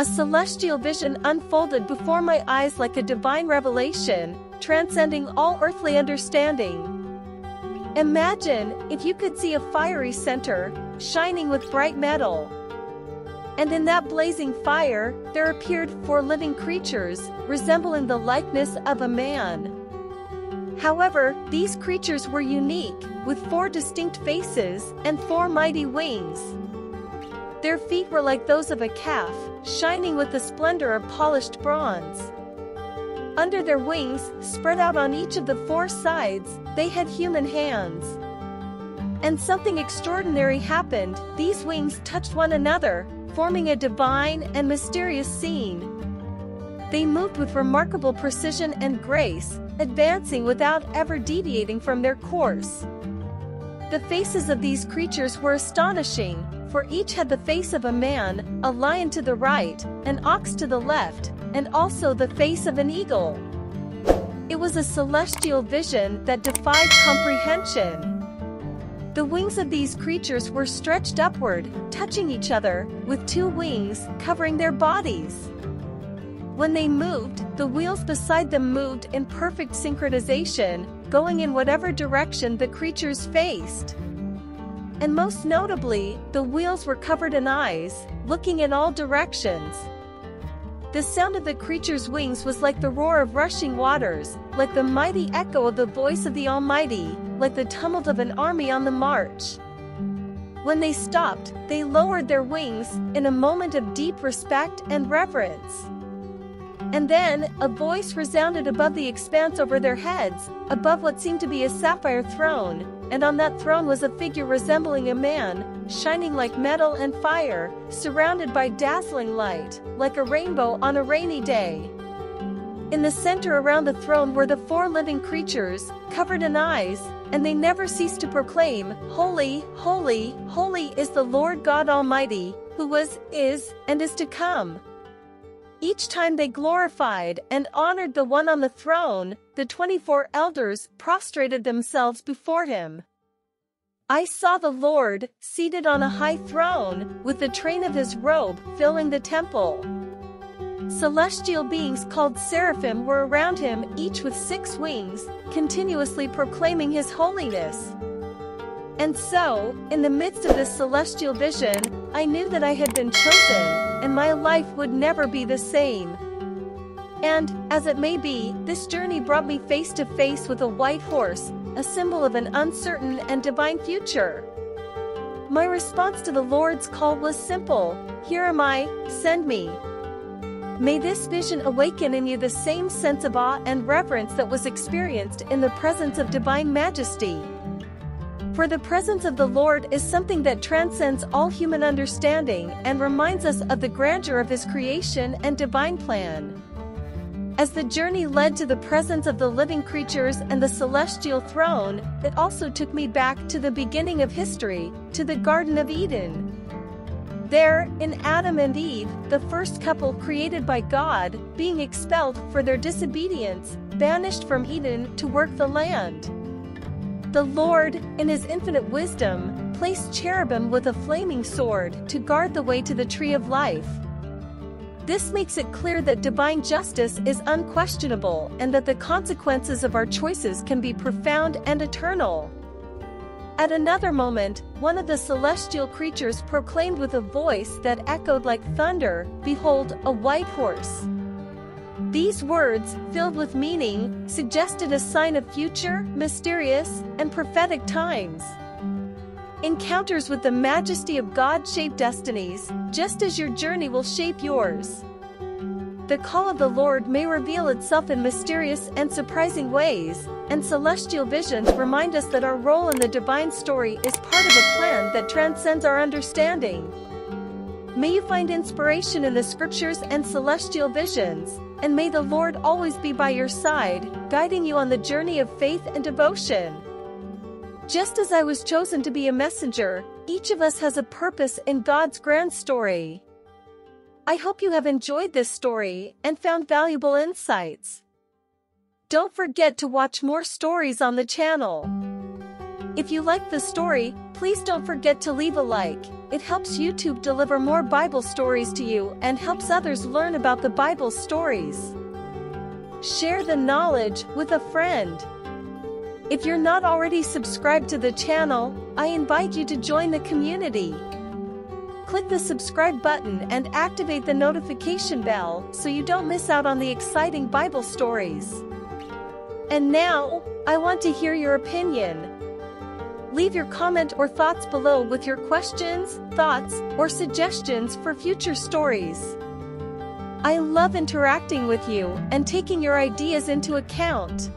A celestial vision unfolded before my eyes like a divine revelation, transcending all earthly understanding. Imagine if you could see a fiery center, shining with bright metal. And in that blazing fire, there appeared four living creatures, resembling the likeness of a man. However, these creatures were unique, with four distinct faces and four mighty wings. Their feet were like those of a calf, shining with the splendor of polished bronze. Under their wings, spread out on each of the four sides, they had human hands. And something extraordinary happened, these wings touched one another, forming a divine and mysterious scene. They moved with remarkable precision and grace, advancing without ever deviating from their course. The faces of these creatures were astonishing, for each had the face of a man, a lion to the right, an ox to the left, and also the face of an eagle. It was a celestial vision that defied comprehension. The wings of these creatures were stretched upward, touching each other, with two wings covering their bodies. When they moved, the wheels beside them moved in perfect synchronization, going in whatever direction the creatures faced. And most notably, the wheels were covered in eyes, looking in all directions. The sound of the creature's wings was like the roar of rushing waters, like the mighty echo of the voice of the Almighty, like the tumult of an army on the march. When they stopped, they lowered their wings, in a moment of deep respect and reverence. And then, a voice resounded above the expanse over their heads, above what seemed to be a sapphire throne, and on that throne was a figure resembling a man, shining like metal and fire, surrounded by dazzling light, like a rainbow on a rainy day. In the center around the throne were the four living creatures, covered in eyes, and they never ceased to proclaim, Holy, holy, holy is the Lord God Almighty, who was, is, and is to come. Each time they glorified and honored the one on the throne, the 24 elders prostrated themselves before him. I saw the Lord, seated on a high throne, with the train of his robe filling the temple. Celestial beings called seraphim were around him, each with six wings, continuously proclaiming his holiness. And so, in the midst of this celestial vision, I knew that I had been chosen, and my life would never be the same. And, as it may be, this journey brought me face to face with a white horse, a symbol of an uncertain and divine future. My response to the Lord's call was simple Here am I, send me. May this vision awaken in you the same sense of awe and reverence that was experienced in the presence of divine majesty. For the presence of the Lord is something that transcends all human understanding and reminds us of the grandeur of His creation and divine plan. As the journey led to the presence of the living creatures and the celestial throne, it also took me back to the beginning of history, to the Garden of Eden. There, in Adam and Eve, the first couple created by God, being expelled for their disobedience, banished from Eden to work the land. The Lord, in his infinite wisdom, placed cherubim with a flaming sword to guard the way to the tree of life. This makes it clear that divine justice is unquestionable and that the consequences of our choices can be profound and eternal. At another moment, one of the celestial creatures proclaimed with a voice that echoed like thunder, Behold, a white horse. These words, filled with meaning, suggested a sign of future, mysterious, and prophetic times. Encounters with the majesty of God shape destinies, just as your journey will shape yours. The call of the Lord may reveal itself in mysterious and surprising ways, and celestial visions remind us that our role in the divine story is part of a plan that transcends our understanding. May you find inspiration in the scriptures and celestial visions, and may the Lord always be by your side, guiding you on the journey of faith and devotion. Just as I was chosen to be a messenger, each of us has a purpose in God's grand story. I hope you have enjoyed this story and found valuable insights. Don't forget to watch more stories on the channel. If you like the story, please don't forget to leave a like. It helps YouTube deliver more Bible stories to you and helps others learn about the Bible stories. Share the knowledge with a friend. If you're not already subscribed to the channel, I invite you to join the community. Click the subscribe button and activate the notification bell so you don't miss out on the exciting Bible stories. And now, I want to hear your opinion. Leave your comment or thoughts below with your questions, thoughts, or suggestions for future stories. I love interacting with you and taking your ideas into account.